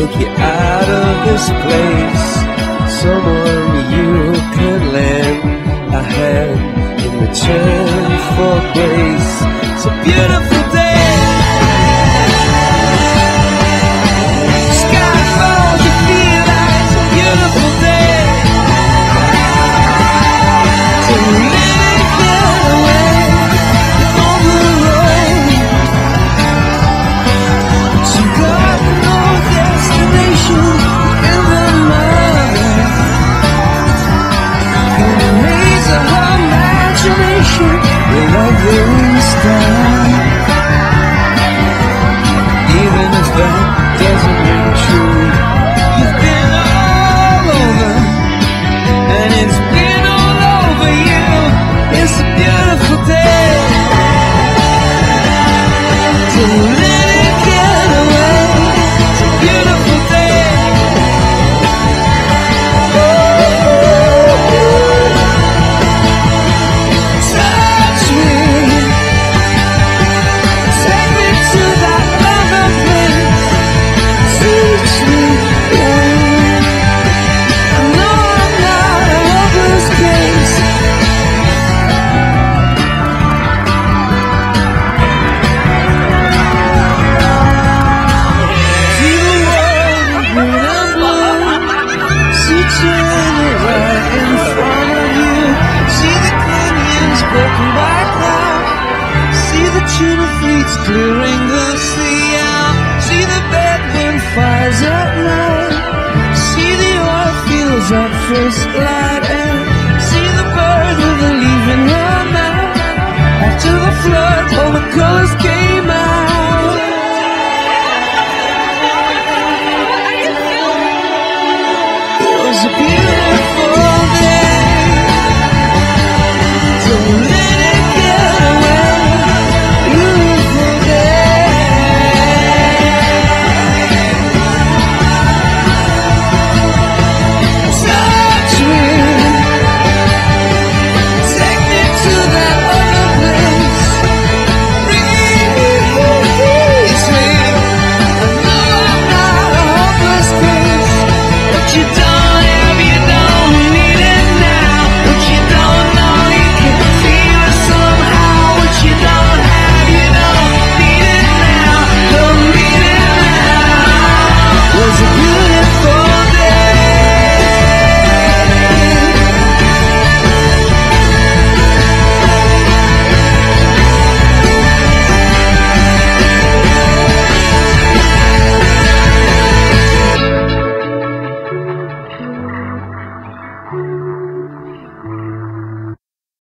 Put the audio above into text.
take you out of this place. Someone you could lend a hand in return for grace. It's a beautiful day. Broken by cloud. See the tuna fleets clearing the sea out. See the bedroom fires at night. See the oil fields at first light. And see the bird with a leaf in her mouth. After the flood, all the colors came